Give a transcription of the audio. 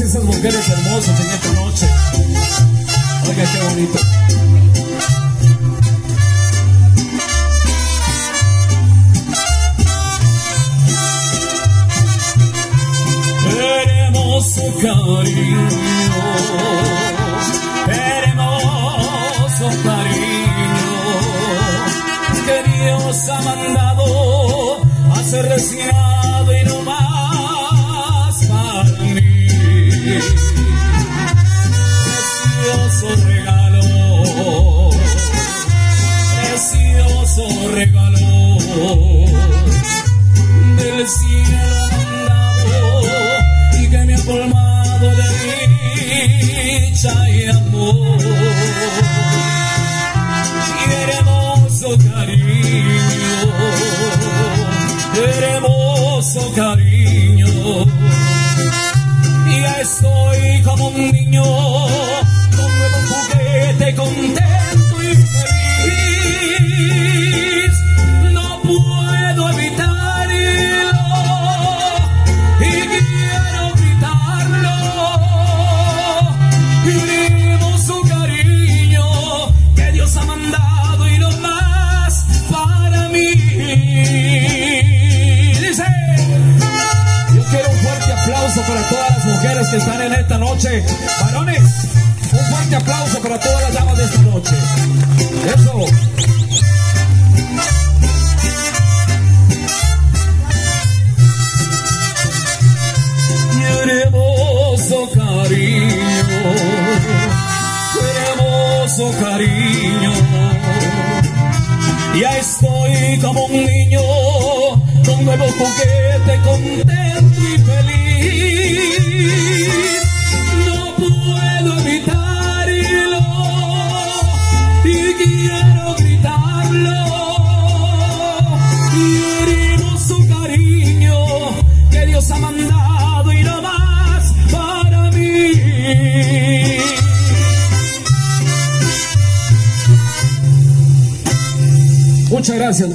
esas mujeres hermosas en esta noche. Oiga, qué bonito. Hermoso cariño, hermoso cariño, que Dios ha mandado a ser deseado precioso regalo del cielo mandado y que me ha colmado de dicha y amor. Y hermoso cariño, hermoso cariño. Y estoy como un niño para todas las mujeres que están en esta noche. Varones, un fuerte aplauso para todas las damas de esta noche. Eso. Y hermoso cariño, hermoso cariño. Ya estoy como un niño con nuevo juguete, contento y feliz. Muchas gracias,